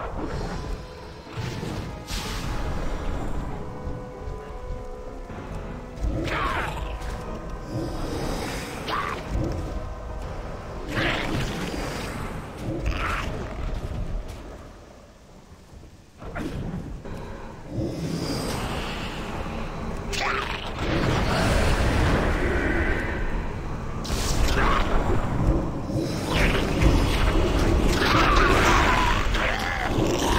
you Yeah.